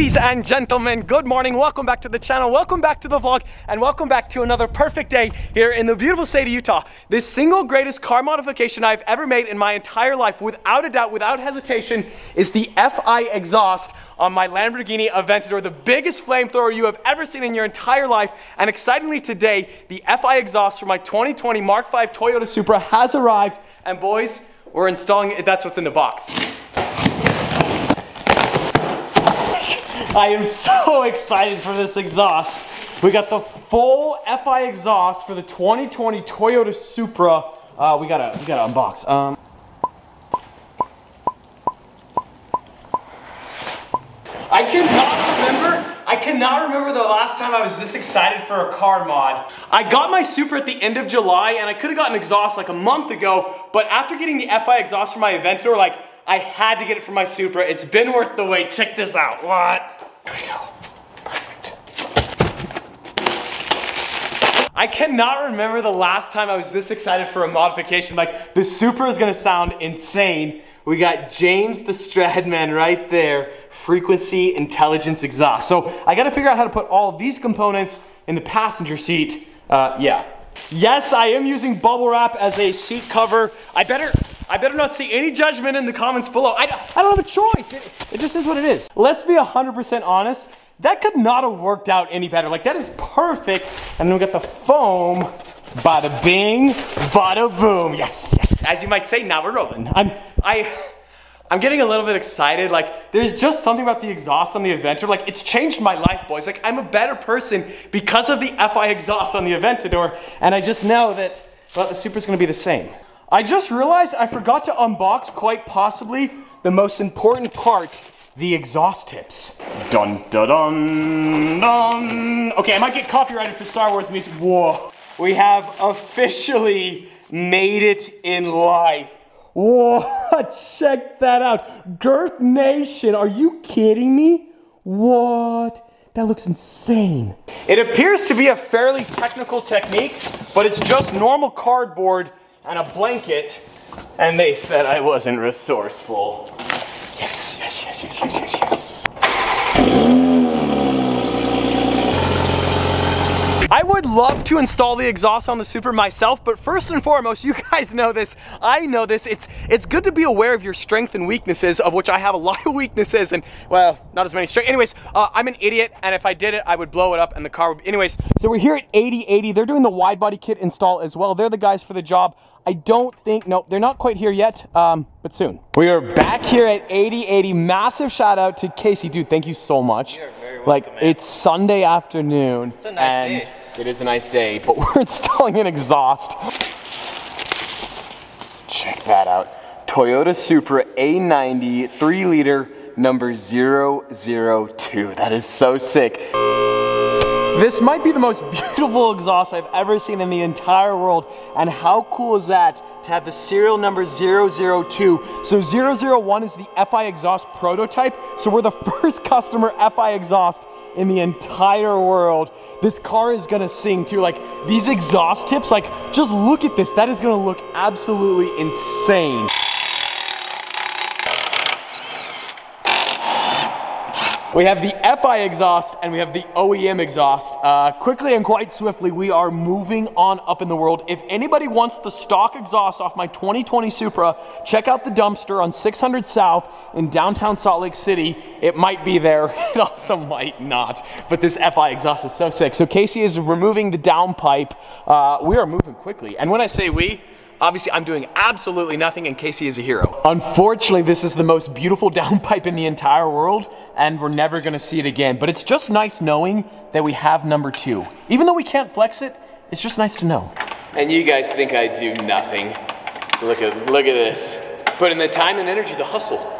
Ladies and gentlemen, good morning. Welcome back to the channel. Welcome back to the vlog and welcome back to another perfect day here in the beautiful state of Utah. This single greatest car modification I've ever made in my entire life, without a doubt, without hesitation, is the FI exhaust on my Lamborghini Aventador, the biggest flamethrower you have ever seen in your entire life. And excitingly today, the FI exhaust for my 2020 Mark V Toyota Supra has arrived. And boys, we're installing it. That's what's in the box. I am so excited for this exhaust. We got the full FI exhaust for the 2020 Toyota Supra. Uh, we gotta, we gotta unbox. Um, I cannot remember, I cannot remember the last time I was this excited for a car mod. I got my Supra at the end of July and I could have gotten exhaust like a month ago, but after getting the FI exhaust for my Aventador, like I had to get it for my Supra. It's been worth the wait. Check this out. What? Here we go. Perfect. I cannot remember the last time I was this excited for a modification. Like, the Supra is gonna sound insane. We got James the Stradman right there. Frequency Intelligence Exhaust. So I gotta figure out how to put all these components in the passenger seat. Uh, yeah. Yes, I am using bubble wrap as a seat cover. I better, I better not see any judgment in the comments below. I, I don't have a choice. It, it just is what it is. Let's be 100% honest. That could not have worked out any better. Like that is perfect. And then we got the foam. Bada bing, bada boom. Yes, yes. As you might say, now we're rolling. I'm, I, I'm getting a little bit excited. Like, there's just something about the exhaust on the Aventador. Like, it's changed my life, boys. Like, I'm a better person because of the FI exhaust on the Aventador. And I just know that, well, the Supra's gonna be the same. I just realized I forgot to unbox quite possibly the most important part, the exhaust tips. Dun, dun, dun, dun. Okay, I might get copyrighted for Star Wars music. Whoa. We have officially made it in life. Whoa, check that out. Girth Nation, are you kidding me? What? That looks insane. It appears to be a fairly technical technique, but it's just normal cardboard and a blanket, and they said I wasn't resourceful. Yes, yes, yes, yes, yes, yes, yes. I would love to install the exhaust on the Supra myself, but first and foremost, you guys know this, I know this, it's it's good to be aware of your strengths and weaknesses, of which I have a lot of weaknesses, and well, not as many strengths. Anyways, uh, I'm an idiot, and if I did it, I would blow it up, and the car would anyways. So we're here at 8080, they're doing the wide body kit install as well. They're the guys for the job. I don't think, no, they're not quite here yet, um, but soon. We are back here at 8080. Massive shout out to Casey. Dude, thank you so much. Welcome, like, man. it's Sunday afternoon. It's a nice and day. It is a nice day, but we're installing an exhaust. Check that out. Toyota Supra A90 3 liter number 002. That is so sick. This might be the most beautiful exhaust I've ever seen in the entire world. And how cool is that to have the serial number 002? So 001 is the FI exhaust prototype. So we're the first customer FI exhaust in the entire world. This car is gonna sing too. Like these exhaust tips, like just look at this. That is gonna look absolutely insane. We have the FI exhaust and we have the OEM exhaust. Uh, quickly and quite swiftly, we are moving on up in the world. If anybody wants the stock exhaust off my 2020 Supra, check out the dumpster on 600 South in downtown Salt Lake City. It might be there, it also might not. But this FI exhaust is so sick. So Casey is removing the downpipe. Uh, we are moving quickly. And when I say we, Obviously, I'm doing absolutely nothing, and Casey is a hero. Unfortunately, this is the most beautiful downpipe in the entire world, and we're never gonna see it again. But it's just nice knowing that we have number two. Even though we can't flex it, it's just nice to know. And you guys think I do nothing. So look at, look at this. Put in the time and energy to hustle.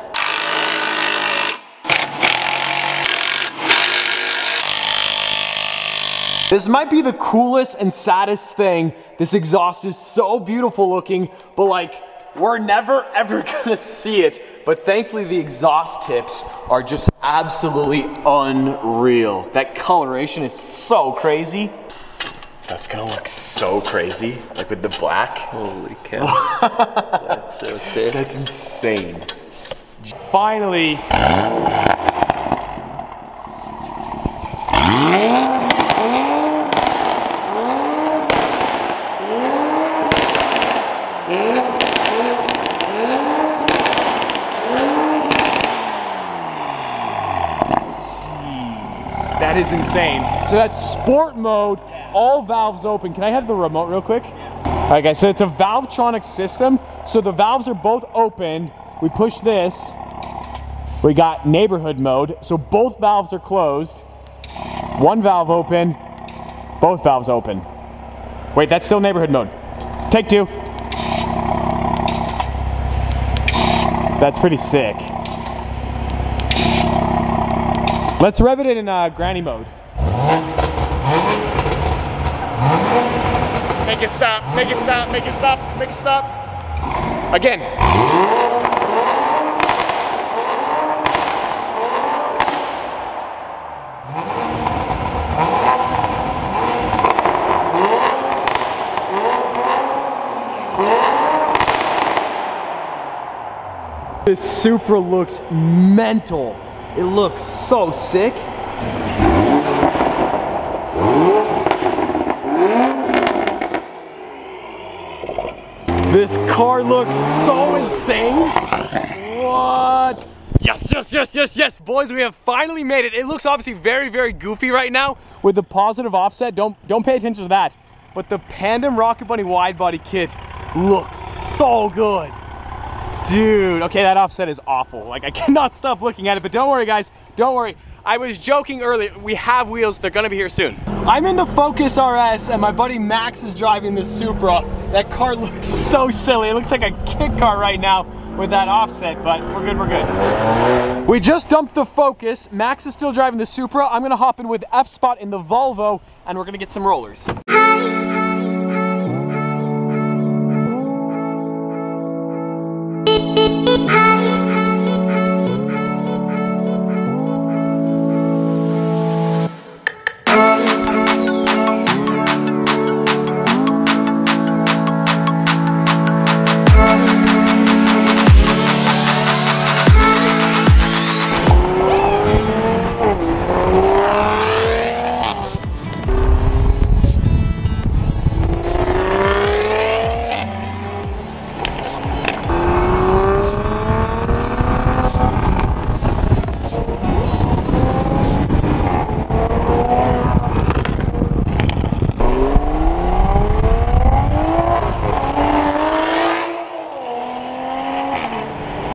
This might be the coolest and saddest thing. This exhaust is so beautiful looking, but like, we're never ever gonna see it. But thankfully the exhaust tips are just absolutely unreal. That coloration is so crazy. That's gonna look so crazy, like with the black. Holy cow. That's so sick. That's insane. Finally, That is insane. So that's sport mode, all valves open. Can I have the remote real quick? All right guys, so it's a Valvetronic system. So the valves are both open. We push this, we got neighborhood mode. So both valves are closed. One valve open, both valves open. Wait, that's still neighborhood mode. Take two. That's pretty sick. Let's rev it in uh, granny mode. Make it stop, make it stop, make it stop, make it stop. Again. This Supra looks mental. It looks so sick. This car looks so insane. What? Yes, yes, yes, yes, yes. Boys, we have finally made it. It looks obviously very, very goofy right now with the positive offset. Don't don't pay attention to that. But the Pandem Rocket Bunny wide body kit looks so good. Dude, okay, that offset is awful. Like, I cannot stop looking at it, but don't worry, guys. Don't worry. I was joking earlier. We have wheels. They're going to be here soon. I'm in the Focus RS, and my buddy Max is driving the Supra. That car looks so silly. It looks like a kit car right now with that offset, but we're good, we're good. We just dumped the Focus. Max is still driving the Supra. I'm to hop in with F-Spot in the Volvo, and we're to get some rollers.